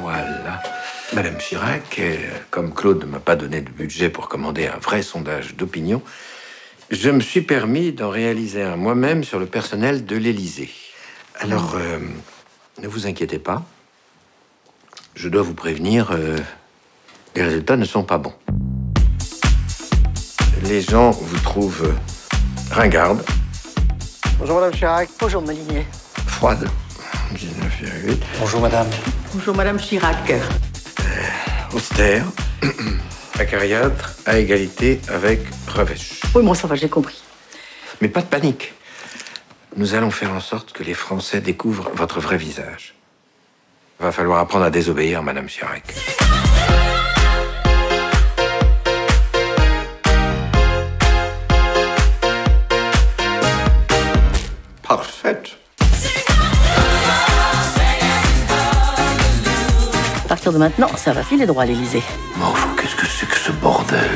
Voilà. Madame Chirac, euh, comme Claude ne m'a pas donné de budget pour commander un vrai sondage d'opinion, je me suis permis d'en réaliser un moi-même sur le personnel de l'Élysée. Alors, euh, ne vous inquiétez pas. Je dois vous prévenir, euh, les résultats ne sont pas bons. Les gens vous trouvent ringarde, Bonjour Madame Chirac. Bonjour Molinier. froide, 19,8, Bonjour Madame. Bonjour Madame Chirac. austère, acariâtre, à égalité avec revêche. Oui, bon, ça va, j'ai compris. Mais pas de panique. Nous allons faire en sorte que les Français découvrent votre vrai visage. Va falloir apprendre à désobéir, Madame Chirac. Parfaite. De maintenant, ça va filer droit à. Mais enfin, qu'est-ce que c'est que ce bordel?